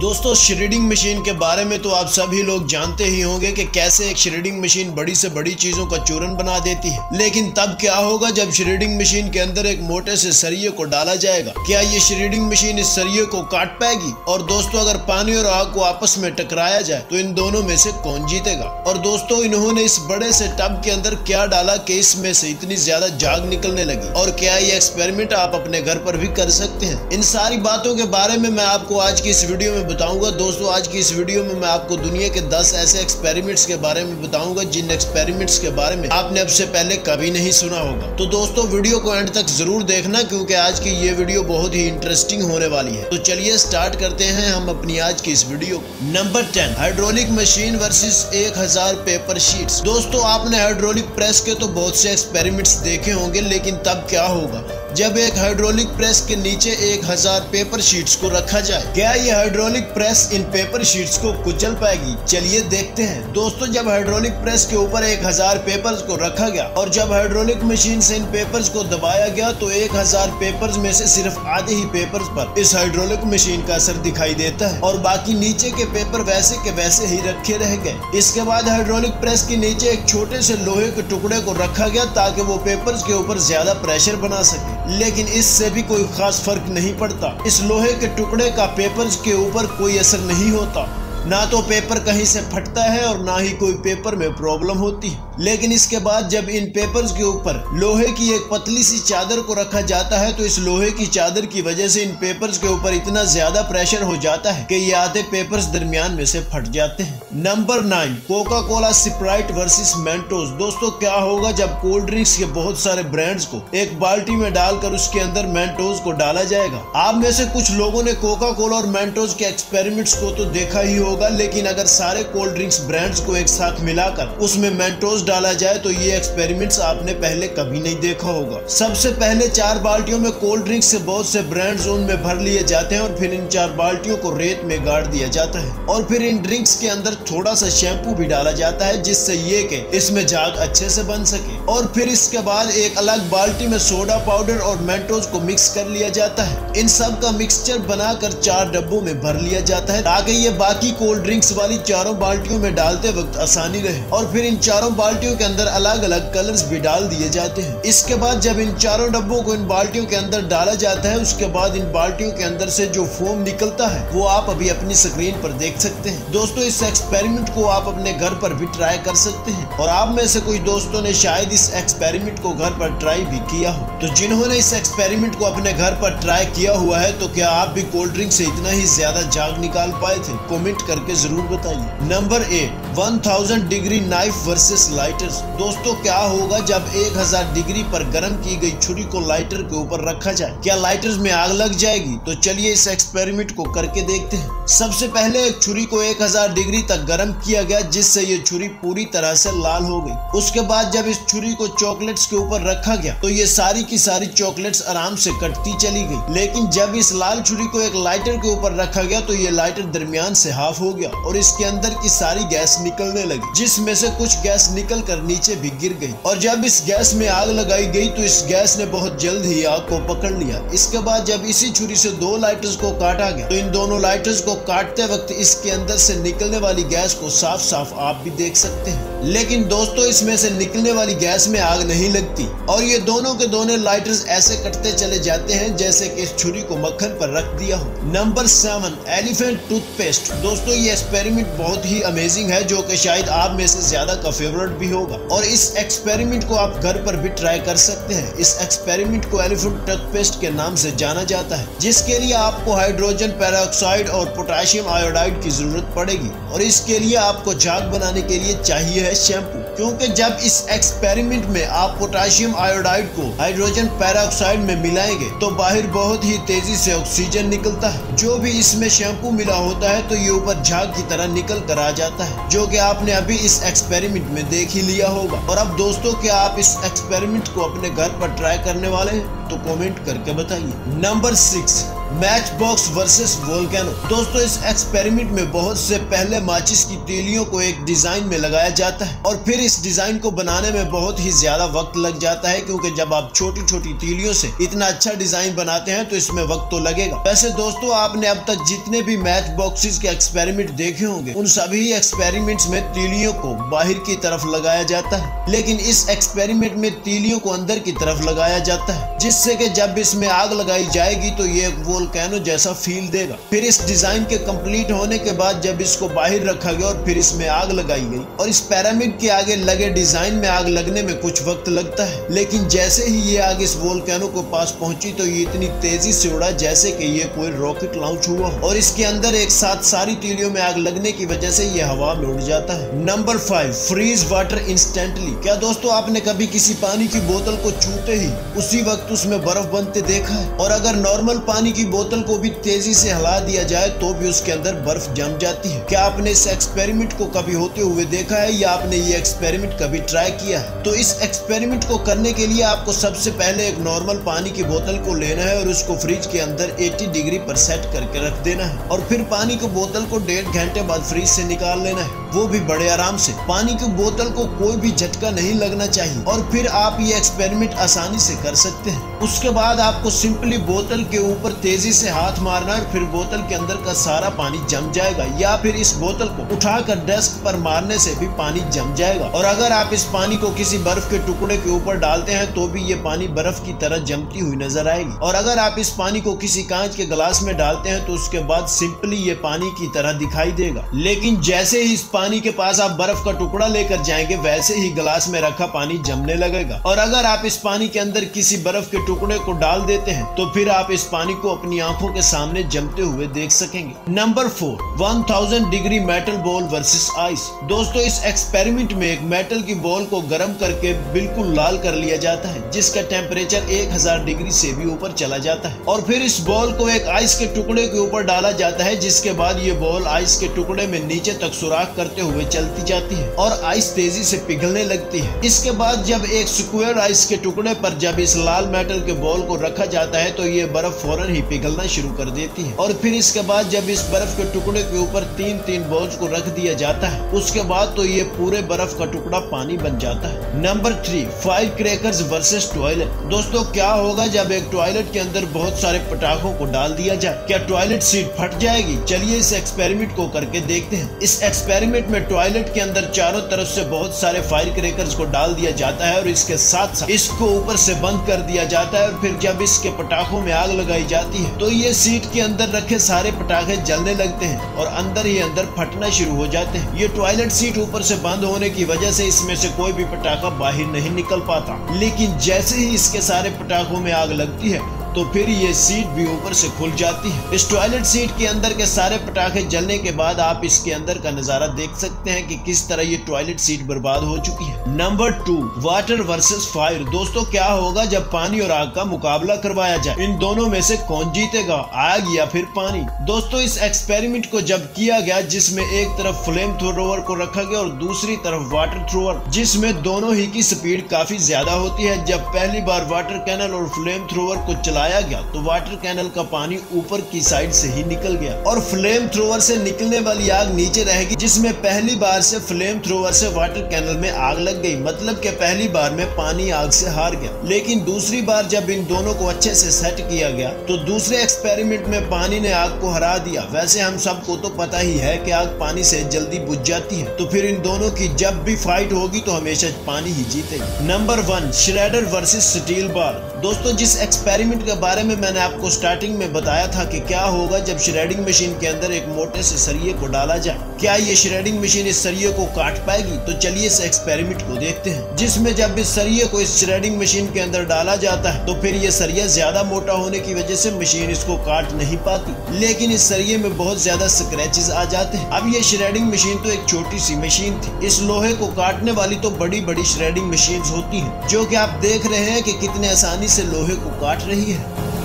दोस्तों shredding machine के बारे में तो आप सभी लोग जानते ही होंगे कि कैसे एक श्रेडिंग मशीन बड़ी से बड़ी चीज़ों का चूरन बना देती है। लेकिन तब क्या होगा जब श्रेडिंग मशीन के अंदर एक मोटे से सरिये को डाला जाएगा? क्या ये श्रेडिंग मशीन इस सरिये को काट पाएगी? और दोस्तों, अगर पानी और आग को आपस में टकराया जाए तो इन दोनों में से कौन जीतेगा? और दोस्तों, इन्होंने इस बड़े से टब के अंदर क्या डाला कि इसमें से इतनी ज़्यादा जाग निकलने लगी? और क्या ये एक्सपेरिमेंट आप अपने घर पर भी कर सकते हैं? इन सारी बातों के बारे में मैं आपको आज की इस वीडियो में बताऊँगा। दोस्तों, आज की इस वीडियो में मैं आपको दुनिया के 10 ऐसे एक्सपेरिमेंट्स के बारे में बताऊँगा, जिन एक्सपेरिमेंट्स के बारे में आपने अब से पहले कभी नहीं सुना होगा। तो दोस्तों, वीडियो को एंड तक ज़रूर देखना, क्योंकि आज की ये वीडियो बहुत ही इंटरेस्टिंग होने वाली है। तो चलिए स्टार्ट करते हैं हम अपनी आज की इस video number ten hydraulic machine versus एक हज़ार पेपर शीट दोस्तों, आपने हाइड्रोलिक प्रेस के तो बहुत से एक्सपेरिमेंट्स देखे होंगे, लेकिन तब क्या होगा? जब एक हाइड्रोलिक प्रेस के नीचे एक हज़ार पेपर शीट्स को रखा जाए, क्या ये हाइड्रोलिक प्रेस इन पेपर शीट्स को कुचल पाएगी? चलिए देखते हैं। दोस्तों, जब हाइड्रोलिक प्रेस के ऊपर एक हज़ार पेपर्स को रखा गया और जब हाइड्रोलिक मशीन से इन पेपर्स को दबाया गया तो एक हज़ार पेपर्स में से सिर्फ़ आधे ही पेपर्स पर इस हाइड्रोलिक मशीन का असर दिखाई देता है और बाकी नीचे के पेपर वैसे के वैसे ही रखे रह गए। इसके बाद हाइड्रोलिक प्रेस के नीचे एक छोटे से लोहे के टुकड़े को रखा गया ताकि वो पेपर्स के ऊपर ज़्यादा प्रेशर बना सके। लेकिन इससे भी कोई खास फ़र्क नहीं पड़ता। इस लोहे के टुकड़े का पेपर्स के ऊपर कोई असर नहीं होता। ना तो पेपर कहीं से फटता है और ना ही कोई पेपर में प्रॉब्लम होती है। लेकिन इसके बाद जब इन पेपर्स के ऊपर लोहे की एक पतली सी चादर को रखा जाता है तो इस लोहे की चादर की वजह से इन पेपर्स के ऊपर इतना ज़्यादा प्रेशर हो जाता है कि ये आधे पेपर्स दरमियान में से फट जाते हैं। Number nine Coca Cola Sprite versus Mentos दोस्तों, क्या होगा जब कोल्ड ड्रिंक्स के बहुत सारे ब्रांड्स को एक बाल्टी में डालकर उसके अंदर मेंटोस को डाला जाएगा? आप में से कुछ लोगों ने कोका कोला और मेंटोस के एक्सपेरिमेंट्स को तो देखा ही होगा। लेकिन अगर सारे कोल्ड ड्रिंक्स ब्रांड्स को एक साथ मिलाकर उसमें मेंटोस डाला जाए तो ये एक्सपेरिमेंट्स आपने पहले कभी नहीं देखा होगा। सबसे पहले चार बाल्टियों में कोल्ड ड्रिंक्स से बहुत से ब्रांड्स उनमें भर लिए जाते हैं और फिर इन चार बाल्टियों को रेत में गाड़ दिया जाता है। और फिर इन ड्रिंक्स के अंदर थोड़ा सा शैम्पू भी डाला जाता है, जिससे ये के इसमें जाग अच्छे से बन सके। और फिर इसके बाद एक अलग बाल्टी में सोडा पाउडर और मेंटोज को मिक्स कर लिया जाता है। इन सब का मिक्सचर बनाकर चार डब्बों में भर लिया जाता है, ताकि ये बाकी कोल्ड ड्रिंक्स वाली चारों बाल्टियों में डालते वक्त आसानी रहे और फिर इन चारों बाल्टियों के अंदर अलग अलग कलर्स भी डाल दिए जाते हैं। इसके बाद जब इन चारों डब्बों को इन बाल्टियों के अंदर डाला जाता है, उसके बाद इन बाल्टियों के अंदर से जो फोम निकलता है, वो आप अभी अपनी स्क्रीन पर देख सकते हैं। दोस्तों, इस एक्सपेरिमेंट को आप अपने घर पर भी ट्राई कर सकते हैं और आप में से कुछ दोस्तों ने शायद इस एक्सपेरिमेंट को घर पर ट्राई भी किया हो। तो जिन्होंने इस एक्सपेरिमेंट को अपने घर पर ट्राई किया हुआ है तो क्या आप भी कोल्ड ड्रिंक से इतना ही ज़्यादा जाग निकाल पाए थे? कमेंट करके ज़रूर बताइए। Number eight 1000 degree knife versus lighters दोस्तों, क्या होगा जब 1000 डिग्री पर गर्म की गई छुरी को लाइटर के ऊपर रखा जाए? क्या लाइटर्स में आग लग जाएगी? तो चलिए इस एक्सपेरिमेंट को करके देखते हैं। सबसे पहले एक छुरी को 1000 डिग्री तक गर्म किया गया, जिससे ये छुरी पूरी तरह से लाल हो गई। उसके बाद जब इस छुरी को चॉकलेट्स के ऊपर रखा गया तो ये सारी की सारी चॉकलेट्स आराम से कटती चली गई। लेकिन जब इस लाल छुरी को एक लाइटर के ऊपर रखा गया तो ये लाइटर दरमियान से हाफ़ हो गया और इसके अंदर की सारी गैस निकलने लगी, जिसमें से कुछ गैस निकल कर नीचे भी गिर गई। और जब इस गैस में आग लगाई गई तो इस गैस ने बहुत जल्द ही आग को पकड़ लिया। इसके बाद जब इसी छुरी से दो लाइटर्स को काटा गया तो इन दोनों लाइटर्स को काटते वक्त इसके अंदर से निकलने वाली गैस को साफ़ साफ़ आप भी देख सकते हैं। लेकिन दोस्तों, इसमें से निकलने वाली गैस में आग नहीं लगती। और ये दोनों के दोनों लाइटर्स ऐसे कटते चले जाते हैं, जैसे कि इस छुरी को मक्खन पर रख दिया हो। नंबर सेवन एलिफेंट टूथपेस्ट दोस्तों ये एक्सपेरिमेंट बहुत ही अमेजिंग है, जो कि शायद आप में से ज़्यादा का फेवरेट भी होगा। और इस एक्सपेरिमेंट को आप घर पर भी ट्राई कर सकते हैं। इस एक्सपेरिमेंट को एलिफेंट टूथपेस्ट के नाम से जाना जाता है, जिसके लिए आपको हाइड्रोजन पेरोक्साइड और पोटेशियम आयोडाइड की ज़रूरत पड़ेगी। और इसके लिए आपको झाग बनाने के लिए चाहिए है शैम्पू क्योंकि जब इस एक्सपेरिमेंट में आप पोटेशियम आयोडाइड को हाइड्रोजन पेरोक्साइड में मिलाएँगे तो बाहर बहुत ही तेज़ी से ऑक्सीजन निकलता है। जो भी इसमें शैम्पू मिला होता है तो ये ऊपर झाग की तरह निकल कर आ जाता है, जो कि आपने अभी इस एक्सपेरिमेंट में देख ही लिया होगा। और अब दोस्तों, क्या आप इस एक्सपेरिमेंट को अपने घर पर ट्राई करने वाले हैं? तो कमेंट करके बताइए। Number six match box versus volcano. दोस्तों, इस एक्सपेरिमेंट में बहुत से पहले माचिस की तीलियों को एक डिज़ाइन में लगाया जाता है और फिर इस डिज़ाइन को बनाने में बहुत ही ज़्यादा वक्त लग जाता है क्योंकि जब आप छोटी छोटी तीलियों से इतना अच्छा डिज़ाइन बनाते हैं तो इसमें वक्त तो लगेगा। वैसे दोस्तों, आपने अब तक जितने भी मैच बॉक्सेस के एक्सपेरिमेंट देखे होंगे, उन सभी एक्सपेरिमेंट में तीलियों को बाहर की तरफ़ लगाया जाता है। लेकिन इस एक्सपेरिमेंट में तीलियों को अंदर की तरफ़ लगाया जाता है, जिससे की जब इसमें आग लगाई जाएगी तो ये एक वोल्केनो जैसा फील देगा। फिर इस डिज़ाइन के कंप्लीट होने के बाद जब इसको बाहर रखा गया और फिर इसमें आग लगाई गई, और इस पैरामिड के आगे लगे डिज़ाइन में आग लगने में कुछ वक्त लगता है, लेकिन जैसे ही ये आग इस वोल्केनो को पास पहुँची तो ये इतनी तेज़ी से उड़ा जैसे कि ये कोई रॉकेट लॉन्च हुआ। और इसके अंदर एक साथ सारी तीलियों में आग लगने की वजह से ये हवा में उड़ जाता है। Number five freeze water instantly क्या दोस्तों, आपने कभी किसी पानी की बोतल को छूते ही उसी वक्त उसमें बर्फ़ बनते देखा है? और अगर नॉर्मल पानी की बोतल को भी तेज़ी से हिला दिया जाए तो भी उसके अंदर बर्फ़ जम जाती है। क्या आपने इस एक्सपेरिमेंट को कभी होते हुए देखा है या आपने ये एक्सपेरिमेंट कभी ट्राई किया है? तो इस एक्सपेरिमेंट को करने के लिए आपको सबसे पहले एक नॉर्मल पानी की बोतल को लेना है और उसको फ्रिज के अंदर 80 डिग्री पर सेट करके रख देना है। और फिर पानी की बोतल को डेढ़ घंटे बाद फ्रिज से निकाल लेना है। वो भी बड़े आराम से। पानी की बोतल को कोई भी झटका नहीं लगना चाहिए और फिर आप ये एक्सपेरिमेंट आसानी से कर सकते हैं। उसके बाद आपको सिंपली बोतल के ऊपर तेज़ी से हाथ मारना है फिर बोतल के अंदर का सारा पानी जम जाएगा, या फिर इस बोतल को उठाकर डेस्क पर मारने से भी पानी जम जाएगा। और अगर आप इस पानी को किसी बर्फ़ के टुकड़े के ऊपर डालते हैं तो भी ये पानी बर्फ़ की तरह जमती हुई नज़र आएगी। और अगर आप इस पानी को किसी कांच के गिलास में डालते हैं तो उसके बाद सिंपली ये पानी की तरह दिखाई देगा। लेकिन जैसे ही इस पानी के पास आप बर्फ़ का टुकड़ा लेकर जाएँगे, वैसे ही गिलास में रखा पानी जमने लगेगा। और अगर आप इस पानी के अंदर किसी बर्फ़ के टुकड़े को डाल देते हैं तो फिर आप इस पानी को अपनी आँखों के सामने जमते हुए देख सकेंगे। Number four 1000 degree metal ball versus ice दोस्तों, इस एक्सपेरिमेंट में एक मेटल की बॉल को गर्म करके बिल्कुल लाल कर लिया जाता है, जिसका टेम्परेचर 1000 डिग्री से भी ऊपर चला जाता है। और फिर इस बॉल को एक आइस के टुकड़े के ऊपर डाला जाता है, जिसके बाद ये बॉल आइस के टुकड़े में नीचे तक सुराख करते हुए चलती जाती है और आइस तेज़ी से पिघलने लगती है। इसके बाद जब एक स्क्वायर आइस के टुकड़े पर जब इस लाल मेटल के बॉल को रखा जाता है तो ये बर्फ़ फ़ौरन ही पिघलना शुरू कर देती है। और फिर इसके बाद जब इस बर्फ़ के टुकड़े के ऊपर तीन तीन बॉल्स को रख दिया जाता है, उसके बाद तो ये पूरे बर्फ़ का टुकड़ा पानी बन जाता है। Number three fire crackers versus toilet दोस्तों, क्या होगा जब एक टॉयलेट के अंदर बहुत सारे पटाखों को डाल दिया जाए? क्या टॉयलेट सीट फट जाएगी? चलिए इस एक्सपेरिमेंट को करके देखते हैं। इस एक्सपेरिमेंट में टॉयलेट के अंदर चारों तरफ़ से बहुत सारे फायर क्रैकर्स को डाल दिया जाता है और इसके साथ साथ इसको ऊपर से बंद कर दिया जाता है। और फिर जब इसके पटाखों में आग लगाई जाती है तो ये सीट के अंदर रखे सारे पटाखे जलने लगते हैं और अंदर ही अंदर फटना शुरू हो जाते हैं। ये टॉयलेट सीट ऊपर से बंद होने की वजह से इसमें से कोई भी पटाखा बाहर नहीं निकल पाता। लेकिन जैसे ही इसके सारे पटाखों में आग लगती है तो फिर ये सीट भी ऊपर से खुल जाती है। इस टॉयलेट सीट के अंदर के सारे पटाखे जलने के बाद आप इसके अंदर का नज़ारा देख सकते हैं कि किस तरह ये टॉयलेट सीट बर्बाद हो चुकी है। Number two water versus fire दोस्तों, क्या होगा जब पानी और आग का मुकाबला करवाया जाए? इन दोनों में से कौन जीतेगा? आग या फिर पानी? दोस्तों, इस एक्सपेरिमेंट को जब किया गया, जिसमें एक तरफ़ फ्लेम थ्रोवर को रखा गया और दूसरी तरफ़ वाटर थ्रोवर जिसमें दोनों ही की स्पीड काफ़ी ज़्यादा होती है। जब पहली बार वाटर कैनल और फ्लेम थ्रोवर को चलाया चलाया गया तो वाटर कैनल का पानी ऊपर की साइड से ही निकल गया और फ्लेम थ्रोवर से निकलने वाली आग नीचे रहेगी, जिसमें पहली बार से फ्लेम थ्रोवर से वाटर कैनल में आग लग गई। मतलब कि पहली बार में पानी आग से हार गया। लेकिन दूसरी बार जब इन दोनों को अच्छे से सेट किया गया तो दूसरे एक्सपेरिमेंट में पानी ने आग को हरा दिया। वैसे हम सबको तो पता ही है कि आग पानी से जल्दी बुझ जाती है। तो फिर इन दोनों की जब भी फाइट होगी तो हमेशा पानी ही जीतेगी। Number one shredder versus steel bar दोस्तों, जिस एक्सपेरिमेंट के बारे में मैंने आपको स्टार्टिंग में बताया था कि क्या होगा जब श्रेडिंग मशीन के अंदर एक मोटे से सरिये को डाला जाए। क्या ये श्रेडिंग मशीन इस सरिये को काट पाएगी? तो चलिए इस एक्सपेरिमेंट को देखते हैं। जिसमें जब इस सरिये को इस श्रेडिंग मशीन के अंदर डाला जाता है तो फिर ये सरिया ज़्यादा मोटा होने की वजह से मशीन इसको काट नहीं पाती। लेकिन इस सरिये में बहुत ज़्यादा स्क्रैचेस आ जाते हैं। अब ये श्रेडिंग मशीन तो एक छोटी सी मशीन थी। इस लोहे को काटने वाली तो बड़ी बड़ी श्रेडिंग मशीन होती है, जो की आप देख रहे हैं की कितने आसानी से लोहे को काट रही है।